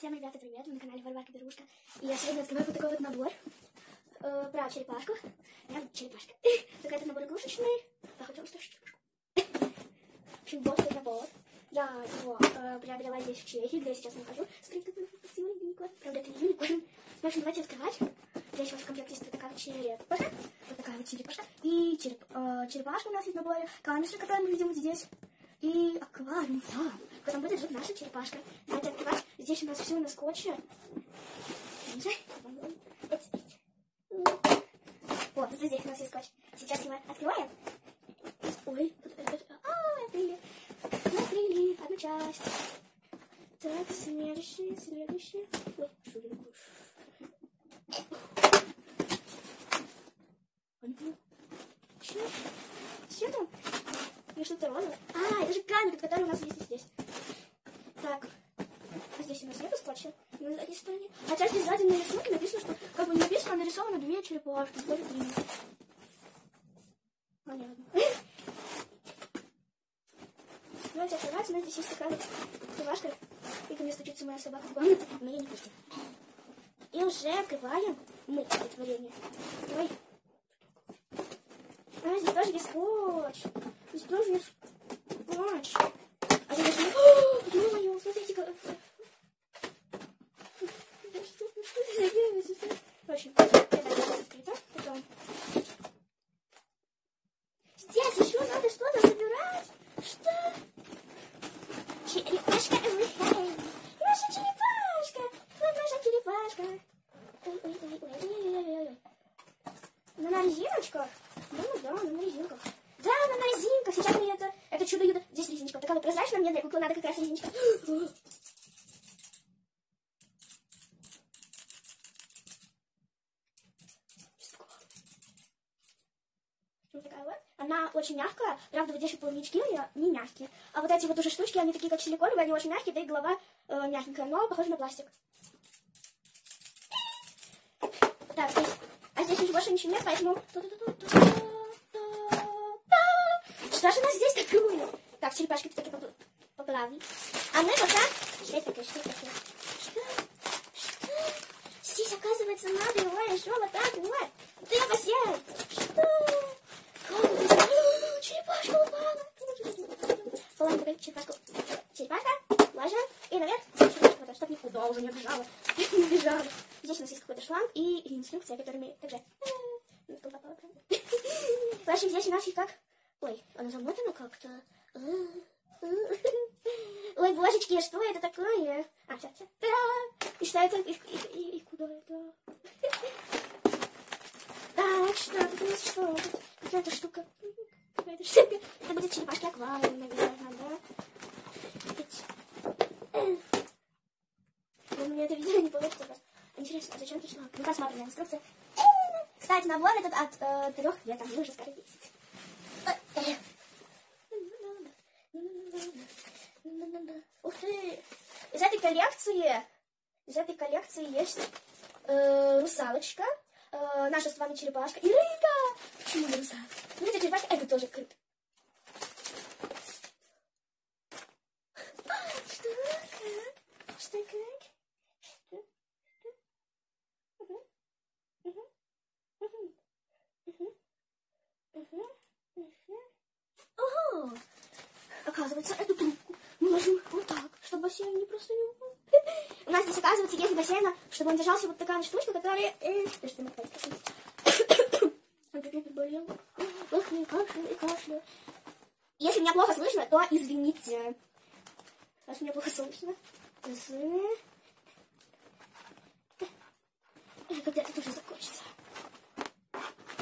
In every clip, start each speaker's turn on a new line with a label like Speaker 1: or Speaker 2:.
Speaker 1: Всем, ребята, привет! Вы на канале Варварка Берушка. И я сегодня открываю вот такой вот набор э, про черепашку. Прям черепашка. Такой это набор игрушечный. Я хочу вам черепашку. В общем, вот этот набор. Я его э, приобрела здесь в Чехии, где я сейчас нахожусь. Смотрите, какой красивый юникорн. Правда, это не юникорн. В общем, давайте открывать. Здесь у вас в комплекте есть вот такая вот черепашка. Вот такая вот черепашка. И череп, э, черепашка у нас есть в наборе. Камешек, который мы видим вот здесь. И аквариум там, в котором будет жить наша черепашка. Давайте открывать. Здесь у нас все на скотче. Вот, здесь у нас есть скотч. Сейчас его открываем. Ой, а, открыли. Открыли одну часть. Так, следующий, следующий. Ой, шуринку. Что? Что там? Я что-то розовое. А, это же камень, который у нас есть здесь. Так, а здесь у нас нету скотча на задней стороне. Хотя здесь сзади на рисунке написано, что как бы не написано, а нарисовано две черепашки. Тоже три. Понятно. Давайте открывать, нас здесь есть такая вот черепашка. И ко мне стучится моя собака в комнате, но я не пустит. И уже открываем мы это творение. Ой. А, здесь тоже есть скотч. Здесь тоже есть скотч. А здесь даже... Ё-моё, смотрите, как... В общем, это здесь открыто. Потом... Здесь еще надо что-то собирать. Что? Черепашка Эврихай. Наша черепашка. Вот наша черепашка. Ой-ой-ой-ой-ой-ой-ой. На резиночках? Ну да, на резинках. Да, она на резинках. Сейчас мне это, это чудо юдо. Здесь прозрачная, мне для куклы надо как раз резиночка. Вот такая вот. Она очень мягкая. Правда, вот здесь вот плавнички у нее не мягкие. А вот эти вот уже штучки, они такие как силиконовые, они очень мягкие, да и голова э, мягенькая, но похожа на пластик. Так, здесь, а здесь уже больше ничего нет, поэтому... Что же у нас здесь такое? Так, черепашки такие поплавали. А мы пока... Что это такое? Что? Что? Здесь, оказывается, надо его еще вот так вот. Ты посеял. Что? Черепашка упала. Положим такую черепашку. Черепашка, ложим и наверх. Черепашка, чтоб никуда уже не бежала. Не бежала. Здесь у нас есть какой-то шланг и инструкция, которая мы также... В общем, здесь у нас есть как... Ой, она замотана как-то. Ой, божечки, что это такое? А, сейчас, сейчас. И что это? И, и, и, и куда это? Так, что нас что? Какая-то штука. Какая-то штука. Это будет черепашки аквариум, наверное, да? Но мне это видео не получится. Интересно, а зачем шланг? Ну, посмотрим на инструкцию. Кстати, набор этот от э, трех лет, а мне уже скоро 10. Ух ты! Из этой коллекции, из этой коллекции есть э, русалочка, э, наша с вами черепашка и рыбка. Почему не русалочка? Ну, эта черепашка, это тоже круто. Что как? Что как? Что? Угу. Угу. Угу. Угу. Угу. Угу. Ого! Оказывается, эту трубку мы ложим вот чтобы бассейн не просто не упал. У нас здесь, оказывается, есть бассейна, чтобы он держался вот такая штучка, которая... Э, что мы приболел. Ох, и кашляю, кашляю. Если меня плохо слышно, то извините. Раз меня плохо слышно. Когда это уже закончится.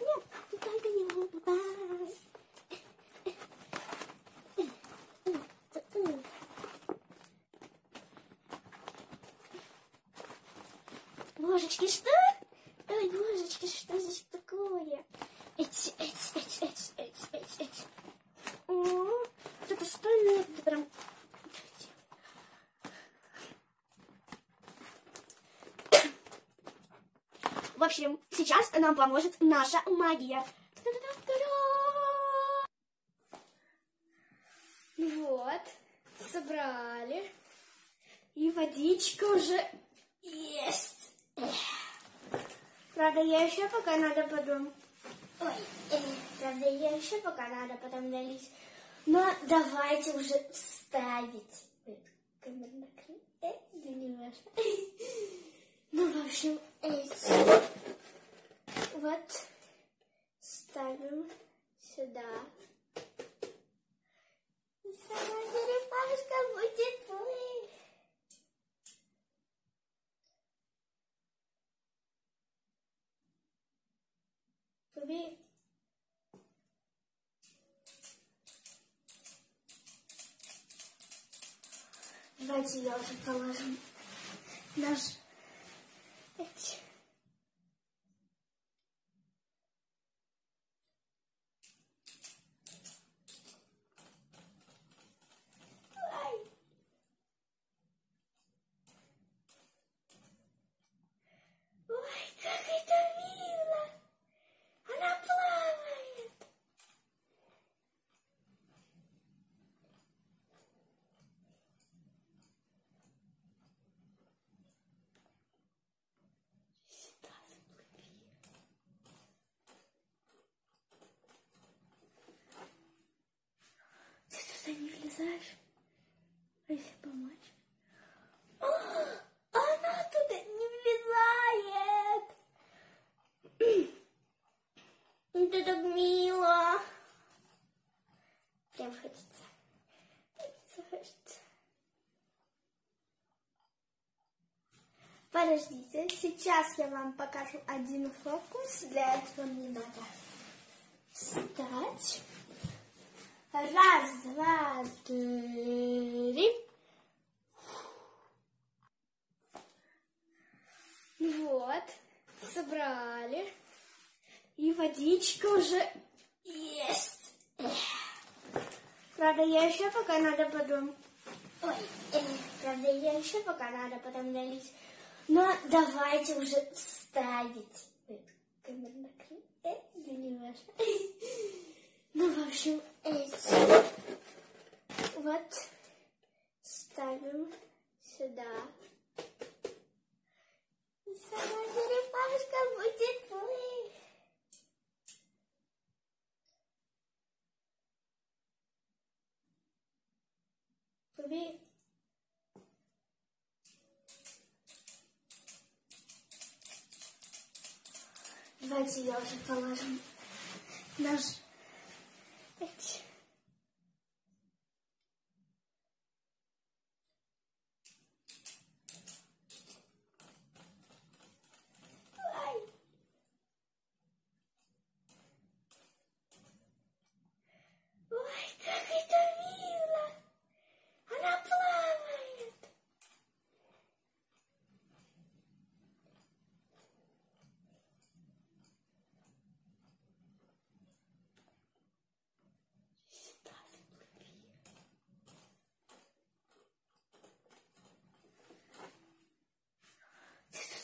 Speaker 1: Нет, только не упай. Божечки, что? Ой, божечки, что здесь такое? Эти, эти, эти, эти, эти, эти, эти. О, стойно, это прям... В общем, сейчас нам поможет наша магия. Вот, собрали. И водичка уже есть. Правда, я еще пока надо потом... Ой, э, правда, я еще пока надо потом налить. Но давайте уже ставить. Ой, камера накрыта. Да не важно. Ну, в общем, эти. Вот. Ставим сюда. И сама черепашка будет плыть. Побей. Давайте я уже положим наш эти. Ай. Ой, как это мило! Она плавает! Сюда заплыви. Ты не влезаешь? А помочь? О, она туда не влезает! Это так мило! Прям хочется. Хочется, хочется. Подождите, сейчас я вам покажу один фокус. Для этого мне надо встать. Раз, два, три. Вот, собрали. И водичка уже есть. Правда, я еще пока надо потом... Ой, э, правда, я еще пока надо потом налить. Но давайте уже ставить. Ой, камера накрыта. Да не важно. Ну, в общем, эти. Вот. Ставим сюда. И сама черепашка будет плыть. Побей. Давайте я уже положим наш эти. Ай. Ой, как это мило! Она плавает! Сюда заплыви.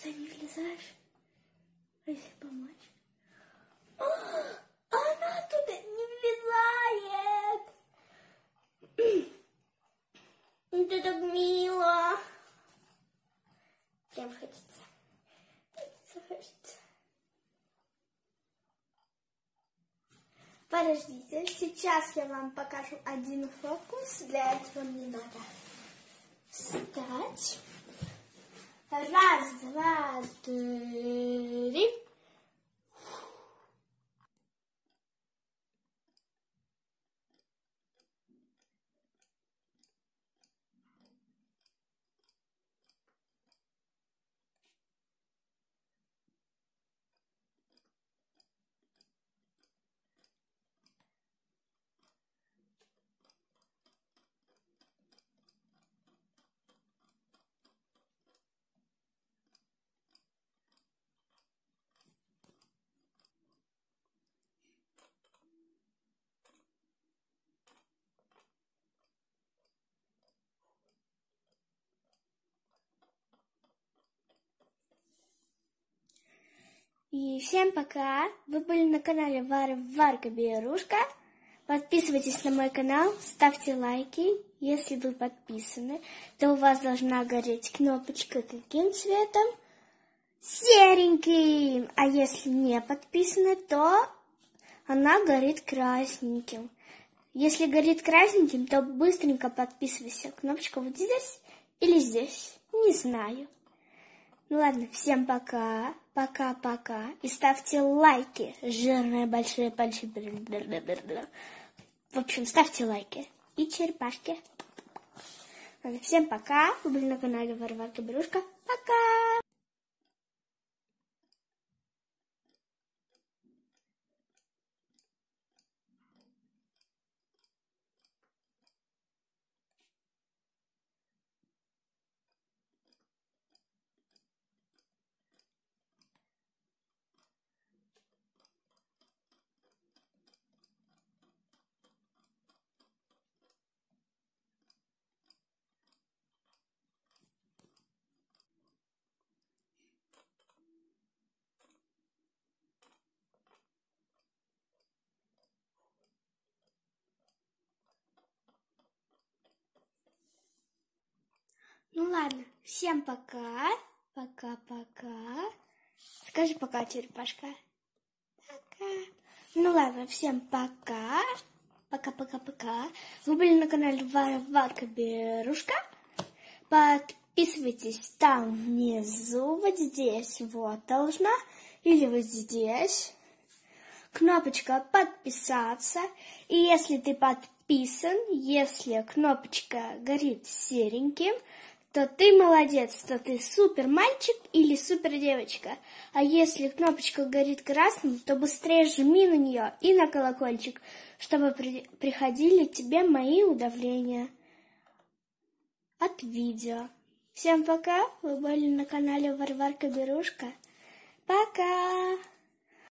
Speaker 1: Ты влезаешь? А если помочь? О, она туда не влезает! Это так мило! Прям хочется. Хочется, хочется. Подождите, сейчас я вам покажу один фокус. Для этого мне надо встать. Раз, два, три. И всем пока! Вы были на канале Варя Варка Берушка. Подписывайтесь на мой канал, ставьте лайки. Если вы подписаны, то у вас должна гореть кнопочка каким цветом? Сереньким. А если не подписаны, то она горит красненьким. Если горит красненьким, то быстренько подписывайся. Кнопочка вот здесь или здесь. Не знаю. Ну ладно, всем пока. Пока-пока. И ставьте лайки. Жирные большие пальцы. В общем, ставьте лайки. И черепашки. Всем пока. Вы были на канале Варварка Берушка. Пока! Ну ладно, всем пока. Пока-пока. Скажи пока, черепашка. Пока. Ну ладно, всем пока. Пока-пока-пока. Вы были на канале Варварка Берушка. Подписывайтесь там внизу, вот здесь вот должна. Или вот здесь. Кнопочка подписаться. И если ты подписан, если кнопочка горит сереньким, то ты молодец, то ты супер мальчик или супер девочка. А если кнопочка горит красным, то быстрее жми на нее и на колокольчик, чтобы при приходили тебе мои удавления от видео. Всем пока, вы были на канале Варварка Берушка. Пока!